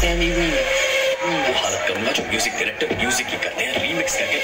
Sami जो music director music ही करते हैं रीमिक्स करके